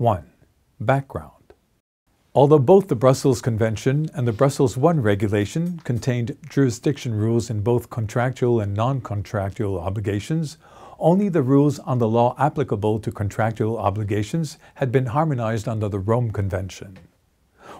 1. Background Although both the Brussels Convention and the Brussels I regulation contained jurisdiction rules in both contractual and non-contractual obligations, only the rules on the law applicable to contractual obligations had been harmonized under the Rome Convention.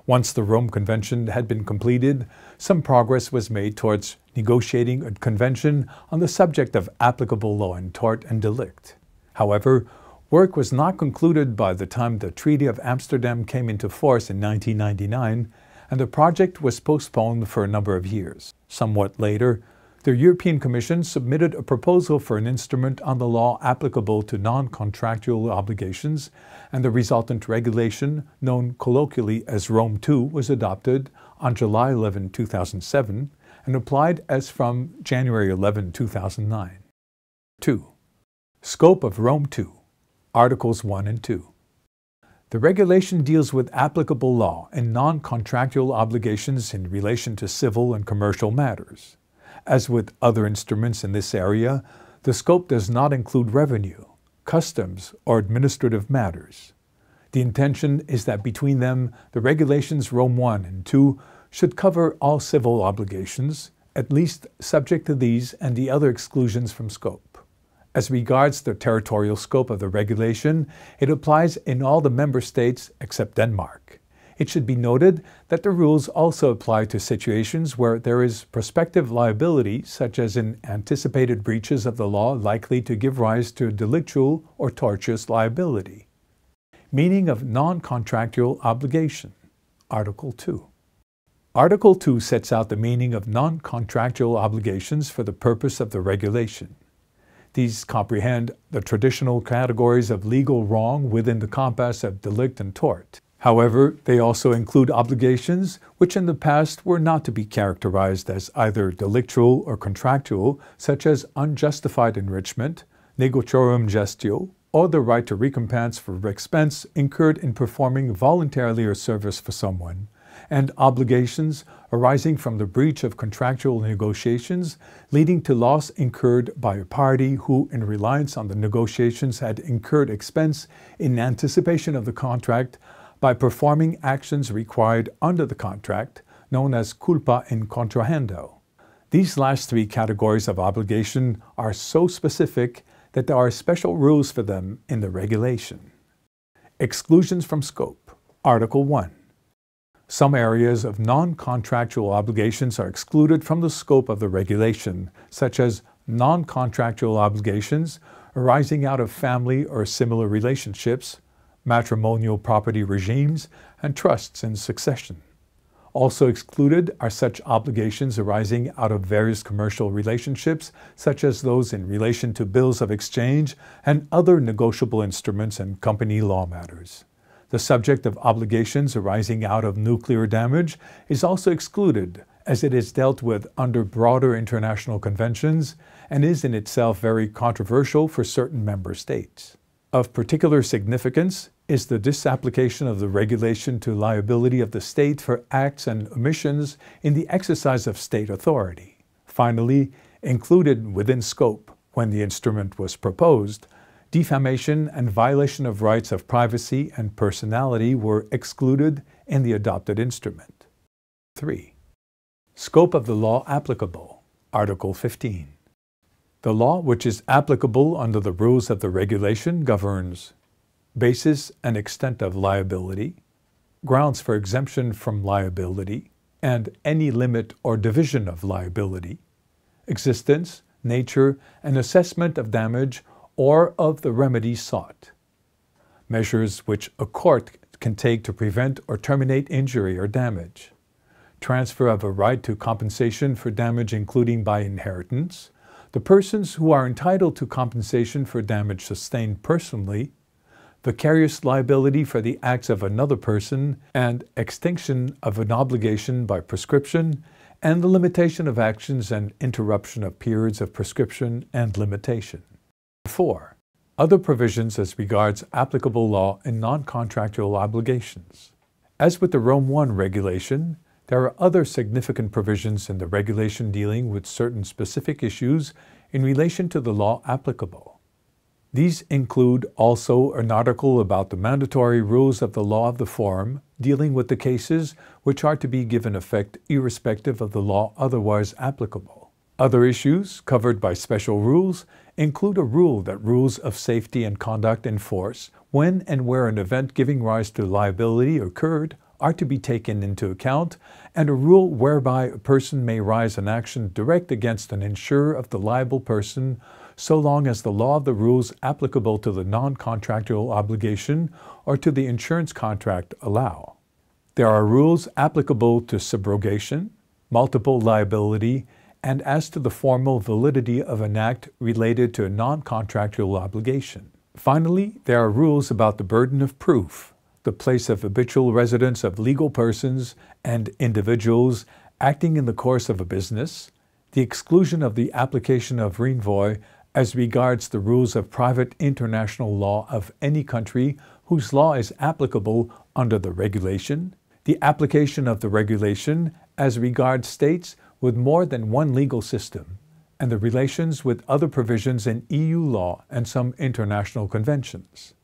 Once the Rome Convention had been completed, some progress was made towards negotiating a convention on the subject of applicable law in tort and delict. However, Work was not concluded by the time the Treaty of Amsterdam came into force in 1999, and the project was postponed for a number of years. Somewhat later, the European Commission submitted a proposal for an instrument on the law applicable to non-contractual obligations, and the resultant regulation, known colloquially as Rome II, was adopted on July 11, 2007, and applied as from January 11, 2009. 2. Scope of Rome II Articles 1 and 2. The regulation deals with applicable law and non-contractual obligations in relation to civil and commercial matters. As with other instruments in this area, the scope does not include revenue, customs, or administrative matters. The intention is that between them, the regulations Rome 1 and 2 should cover all civil obligations, at least subject to these and the other exclusions from scope. As regards the territorial scope of the regulation, it applies in all the member states except Denmark. It should be noted that the rules also apply to situations where there is prospective liability, such as in anticipated breaches of the law likely to give rise to delictual or tortious liability. Meaning of non-contractual obligation, Article 2. Article 2 sets out the meaning of non-contractual obligations for the purpose of the regulation. These comprehend the traditional categories of legal wrong within the compass of delict and tort. However, they also include obligations which in the past were not to be characterized as either delictual or contractual, such as unjustified enrichment, negotiorum gestio, or the right to recompense for expense incurred in performing voluntarily a service for someone, and obligations arising from the breach of contractual negotiations, leading to loss incurred by a party who, in reliance on the negotiations, had incurred expense in anticipation of the contract by performing actions required under the contract, known as culpa in contrahendo. These last three categories of obligation are so specific that there are special rules for them in the regulation. Exclusions from scope. Article 1. Some areas of non-contractual obligations are excluded from the scope of the regulation, such as non-contractual obligations arising out of family or similar relationships, matrimonial property regimes, and trusts in succession. Also excluded are such obligations arising out of various commercial relationships, such as those in relation to bills of exchange and other negotiable instruments and company law matters. The subject of obligations arising out of nuclear damage is also excluded as it is dealt with under broader international conventions and is in itself very controversial for certain member states. Of particular significance is the disapplication of the regulation to liability of the state for acts and omissions in the exercise of state authority. Finally, included within scope when the instrument was proposed defamation and violation of rights of privacy and personality were excluded in the adopted instrument. 3. Scope of the law applicable. Article 15. The law which is applicable under the rules of the regulation governs basis and extent of liability, grounds for exemption from liability, and any limit or division of liability, existence, nature, and assessment of damage or of the remedy sought. Measures which a court can take to prevent or terminate injury or damage. Transfer of a right to compensation for damage including by inheritance. The persons who are entitled to compensation for damage sustained personally. Vicarious liability for the acts of another person and extinction of an obligation by prescription and the limitation of actions and interruption of periods of prescription and limitation. 4. Other provisions as regards applicable law and non-contractual obligations. As with the Rome I regulation, there are other significant provisions in the regulation dealing with certain specific issues in relation to the law applicable. These include also an article about the mandatory rules of the law of the forum, dealing with the cases which are to be given effect irrespective of the law otherwise applicable. Other issues covered by special rules include a rule that rules of safety and conduct in force, when and where an event giving rise to liability occurred, are to be taken into account, and a rule whereby a person may rise an action direct against an insurer of the liable person so long as the law of the rules applicable to the non contractual obligation or to the insurance contract allow. There are rules applicable to subrogation, multiple liability, and as to the formal validity of an act related to a non contractual obligation. Finally, there are rules about the burden of proof, the place of habitual residence of legal persons and individuals acting in the course of a business, the exclusion of the application of renvoi as regards the rules of private international law of any country whose law is applicable under the regulation, the application of the regulation as regards states with more than one legal system, and the relations with other provisions in EU law and some international conventions.